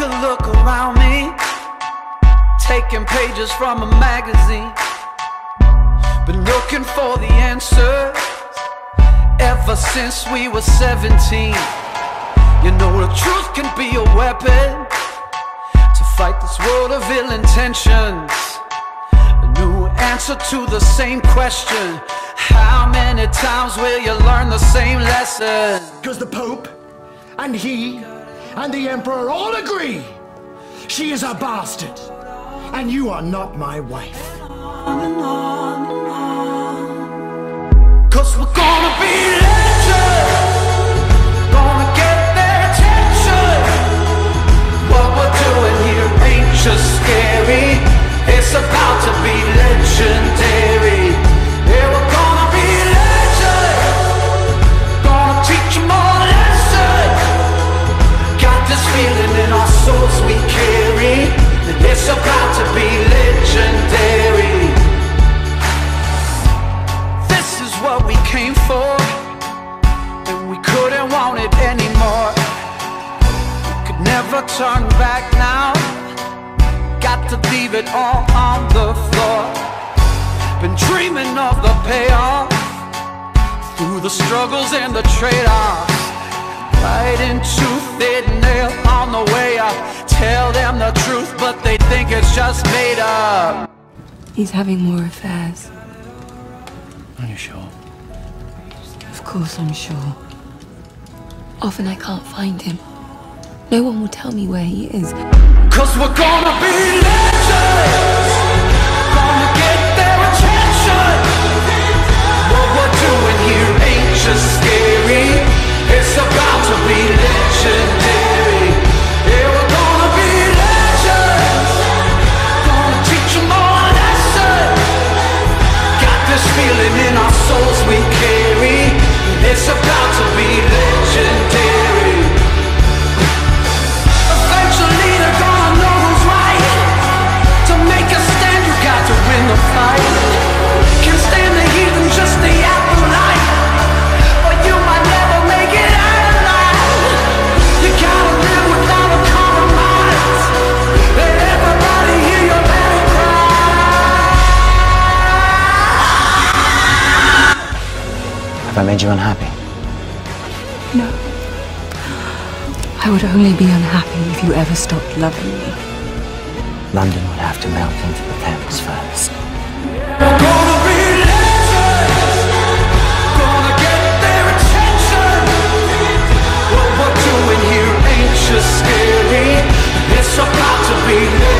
a look around me, taking pages from a magazine. Been looking for the answers ever since we were 17. You know the truth can be a weapon to fight this world of ill intentions. A new answer to the same question. How many times will you learn the same lesson? Because the Pope and he and the Emperor all agree she is a bastard. And you are not my wife. Never turn back now Got to leave it all on the floor Been dreaming of the payoff Through the struggles and the trade-offs Right into thin nail on the way up Tell them the truth but they think it's just made up He's having more affairs. Are you sure? Of course, I'm sure. Often I can't find him. No one will tell me where he is. Cause we're gonna be legends Have I made you unhappy? No. I would only be unhappy if you ever stopped loving me. London would have to melt into the Thames first. It's about to be